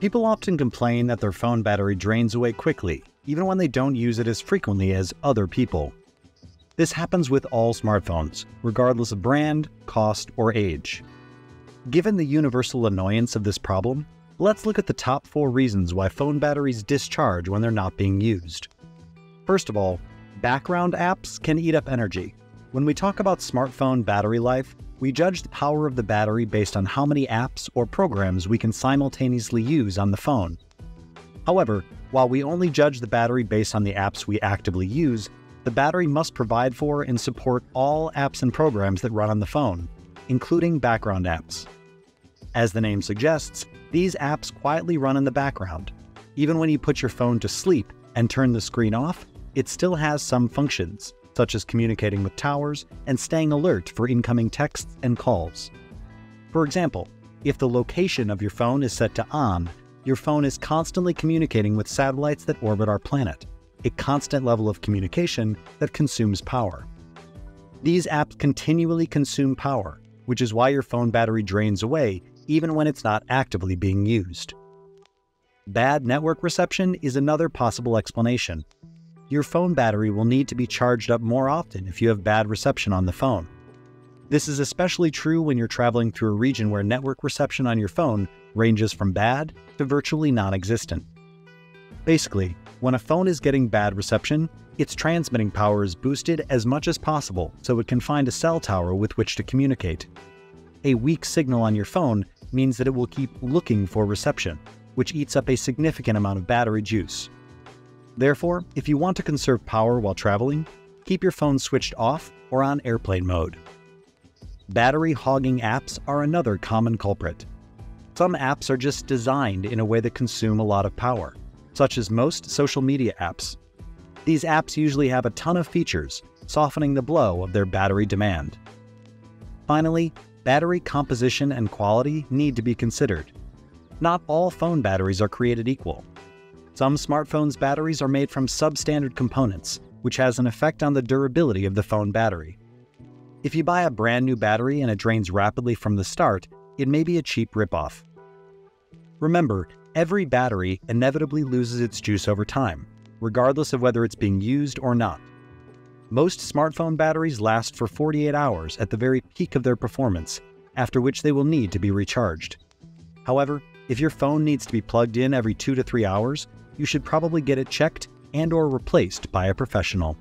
People often complain that their phone battery drains away quickly, even when they don't use it as frequently as other people. This happens with all smartphones, regardless of brand, cost, or age. Given the universal annoyance of this problem, let's look at the top four reasons why phone batteries discharge when they're not being used. First of all, background apps can eat up energy. When we talk about smartphone battery life, we judge the power of the battery based on how many apps or programs we can simultaneously use on the phone. However, while we only judge the battery based on the apps we actively use, the battery must provide for and support all apps and programs that run on the phone, including background apps. As the name suggests, these apps quietly run in the background. Even when you put your phone to sleep and turn the screen off, it still has some functions, such as communicating with towers and staying alert for incoming texts and calls. For example, if the location of your phone is set to on, your phone is constantly communicating with satellites that orbit our planet, a constant level of communication that consumes power. These apps continually consume power, which is why your phone battery drains away even when it's not actively being used. Bad network reception is another possible explanation, your phone battery will need to be charged up more often if you have bad reception on the phone. This is especially true when you're traveling through a region where network reception on your phone ranges from bad to virtually non existent. Basically, when a phone is getting bad reception, its transmitting power is boosted as much as possible so it can find a cell tower with which to communicate. A weak signal on your phone means that it will keep looking for reception, which eats up a significant amount of battery juice. Therefore, if you want to conserve power while traveling, keep your phone switched off or on airplane mode. Battery hogging apps are another common culprit. Some apps are just designed in a way that consume a lot of power, such as most social media apps. These apps usually have a ton of features, softening the blow of their battery demand. Finally, battery composition and quality need to be considered. Not all phone batteries are created equal. Some smartphones' batteries are made from substandard components, which has an effect on the durability of the phone battery. If you buy a brand new battery and it drains rapidly from the start, it may be a cheap ripoff. Remember, every battery inevitably loses its juice over time, regardless of whether it's being used or not. Most smartphone batteries last for 48 hours at the very peak of their performance, after which they will need to be recharged. However, if your phone needs to be plugged in every 2 to 3 hours, you should probably get it checked and or replaced by a professional.